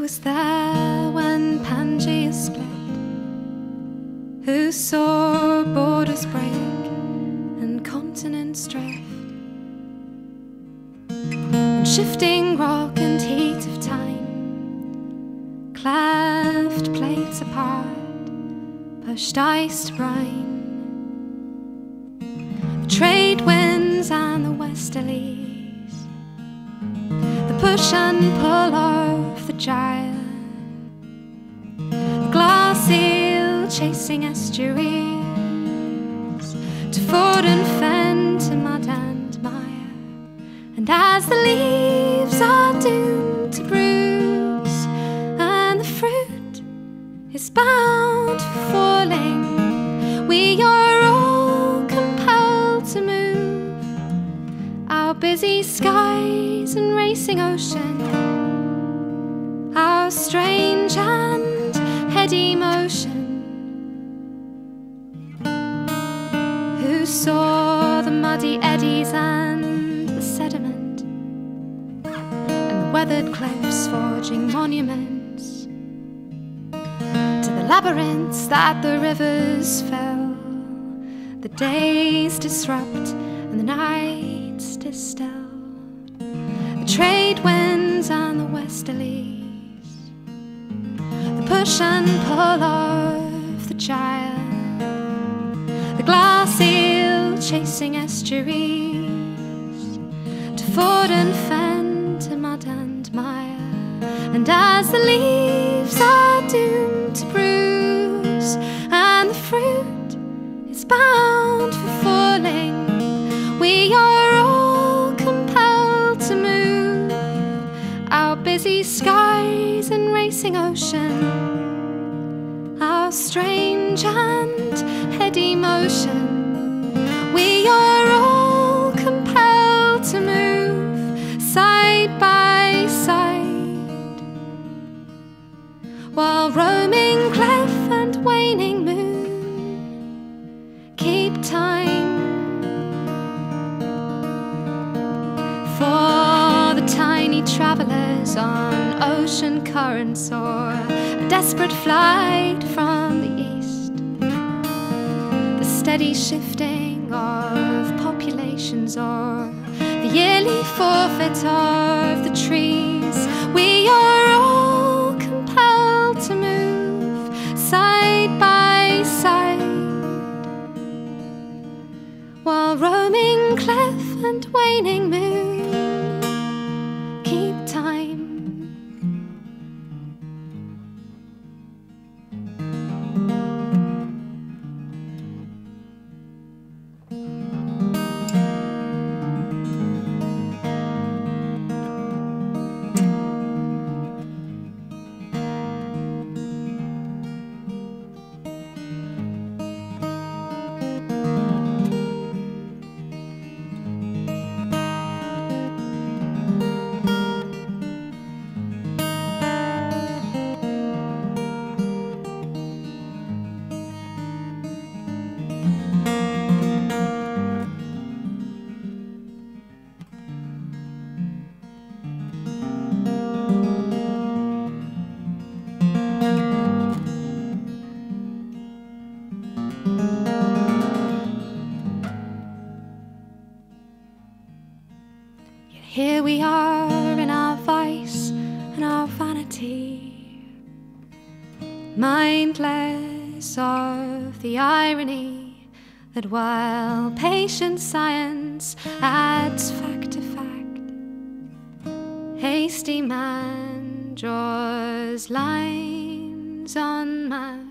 was there when Pangea split? Who saw borders break and continents drift? On shifting rock and heat of time, cleft plates apart, pushed ice to brine. The trade winds and the westerlies, the push and pull the glass eel chasing estuaries, to ford and fen, to mud and mire. And as the leaves are doomed to bruise, and the fruit is bound for falling, we are all compelled to move. Our busy skies and racing ocean, strange and heady motion. Who saw the muddy eddies and the sediment, and the weathered cliffs forging monuments to the labyrinths that the rivers fell? The days disrupt and the nights distill. The trade winds and the westerlies, the and pull of the child, the glass eel chasing estuaries, to ford and fen, to mud and mire. And as the leaves are doomed to bruise, and the fruit is bound for falling, we are all compelled to move our busy skies and racing ocean, We are all compelled to move side by side. While roaming cliff and waning moon keep time for the tiny travelers on ocean currents or a desperate flight from steady shifting of populations or the yearly forfeit of the trees. We are all compelled to move side by side while roaming cliff and waning moon We are in our vice and our vanity, mindless of the irony that while patient science adds fact to fact, hasty man draws lines on maps